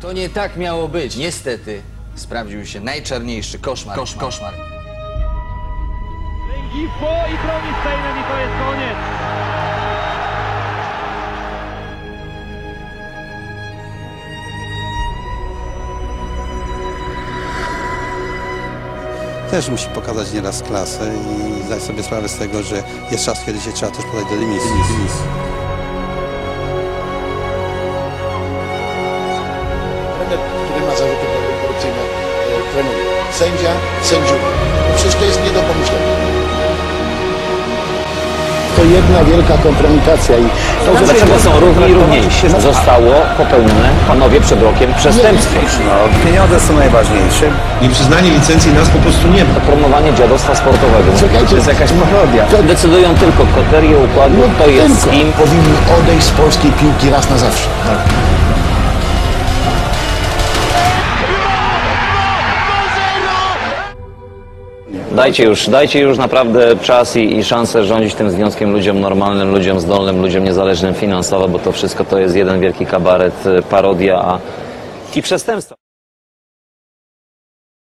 To nie tak miało być. Niestety sprawdził się najczarniejszy koszmar. Koszmar. koszmar. Lęgifo i broni Steinem i to jest koniec. też musi pokazać nieraz klasę i zdać sobie sprawę z tego, że jest czas, kiedy się trzeba też podać do dymisji. Trener, który ma zarzuty korupcyjne, e, trenuje. Sędzia, sędziów. To wszystko jest nie do pomyślenia. To jedna wielka kompromitacja i to, że Dlaczego są równi i równiejsi? Zostało popełnione, panowie, przed rokiem przestępstwo. No, pieniądze są najważniejsze. Nieprzyznanie licencji nas po prostu nie ma. Promowanie dziadostwa sportowego. Czekajcie. To jest jakaś parodia. Decydują tylko kryteria układu, kto jest tylko kim. powinni odejść z polskiej piłki raz na zawsze. Dajcie już, dajcie już naprawdę czas i, i szansę rządzić tym związkiem ludziom normalnym, ludziom zdolnym, ludziom niezależnym finansowo, bo to wszystko to jest jeden wielki kabaret, y, parodia a, i przestępstwo.